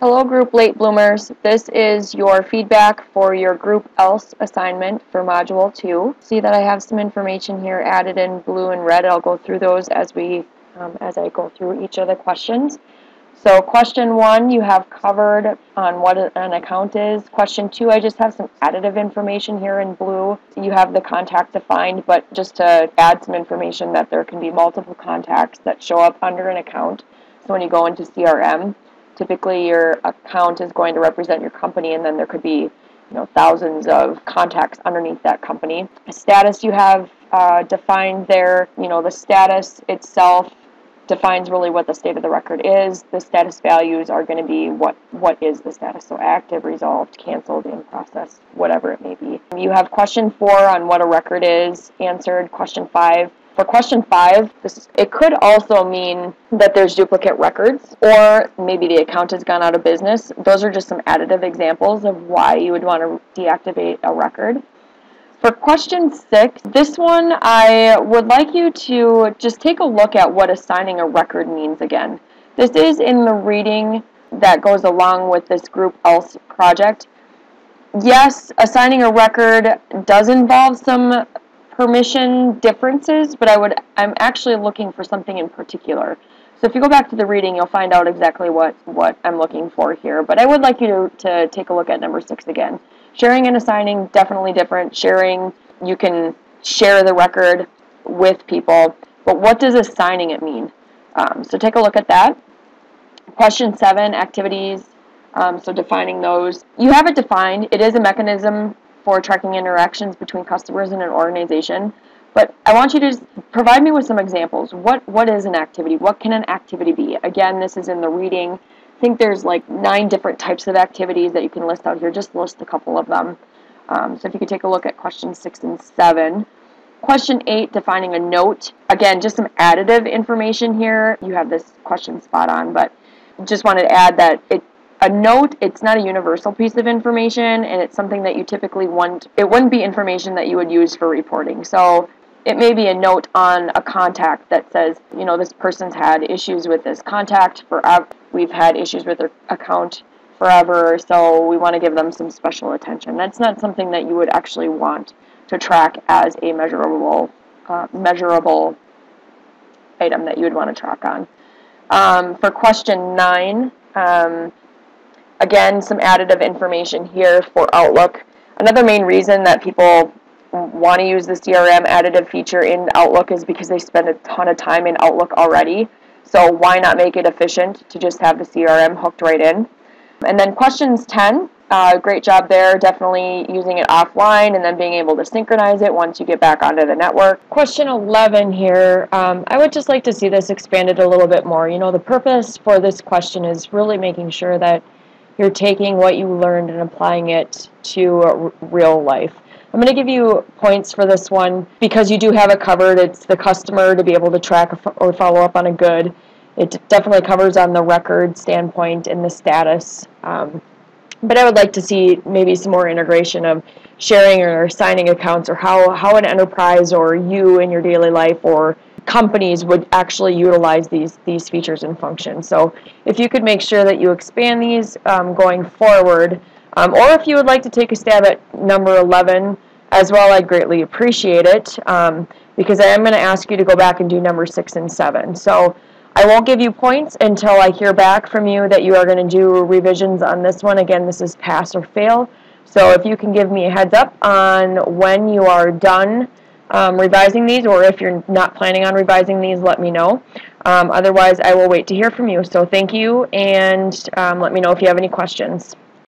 Hello group late bloomers. This is your feedback for your group else assignment for module 2. See that I have some information here added in blue and red. I'll go through those as we um, as I go through each of the questions. So question 1 you have covered on what an account is. Question 2 I just have some additive information here in blue. You have the contact defined but just to add some information that there can be multiple contacts that show up under an account. So when you go into CRM typically your account is going to represent your company and then there could be you know thousands of contacts underneath that company. Status you have uh, defined there you know the status itself defines really what the state of the record is. The status values are going to be what what is the status. So active resolved canceled in process whatever it may be. You have question four on what a record is answered. Question five for question five, this, it could also mean that there's duplicate records or maybe the account has gone out of business. Those are just some additive examples of why you would want to deactivate a record. For question six, this one I would like you to just take a look at what assigning a record means again. This is in the reading that goes along with this group else project. Yes, assigning a record does involve some permission differences, but I would I'm actually looking for something in particular. So if you go back to the reading, you'll find out exactly what, what I'm looking for here. But I would like you to, to take a look at number six again. Sharing and assigning, definitely different. Sharing, you can share the record with people, but what does assigning it mean? Um, so take a look at that. Question seven, activities. Um, so defining those. You have it defined. It is a mechanism for tracking interactions between customers and an organization. But I want you to provide me with some examples. What what is an activity? What can an activity be? Again, this is in the reading. I think there's like nine different types of activities that you can list out here. Just list a couple of them. Um, so if you could take a look at questions six and seven. Question eight, defining a note. Again, just some additive information here. You have this question spot on, but just wanted to add that it a note, it's not a universal piece of information, and it's something that you typically want, it wouldn't be information that you would use for reporting. So it may be a note on a contact that says, you know, this person's had issues with this contact forever. We've had issues with their account forever, so we want to give them some special attention. That's not something that you would actually want to track as a measurable, uh, measurable item that you would want to track on. Um, for question nine, um, Again, some additive information here for Outlook. Another main reason that people want to use the CRM additive feature in Outlook is because they spend a ton of time in Outlook already. So why not make it efficient to just have the CRM hooked right in? And then questions 10, uh, great job there. Definitely using it offline and then being able to synchronize it once you get back onto the network. Question 11 here. Um, I would just like to see this expanded a little bit more. You know, the purpose for this question is really making sure that you're taking what you learned and applying it to real life. I'm going to give you points for this one because you do have it covered. It's the customer to be able to track or follow up on a good. It definitely covers on the record standpoint and the status. Um, but I would like to see maybe some more integration of sharing or signing accounts or how, how an enterprise or you in your daily life or companies would actually utilize these these features and functions. So if you could make sure that you expand these um, going forward, um, or if you would like to take a stab at number 11 as well, I'd greatly appreciate it um, because I am going to ask you to go back and do number 6 and 7. So I won't give you points until I hear back from you that you are going to do revisions on this one. Again, this is pass or fail. So if you can give me a heads up on when you are done um, revising these, or if you're not planning on revising these, let me know. Um, otherwise, I will wait to hear from you. So thank you, and um, let me know if you have any questions.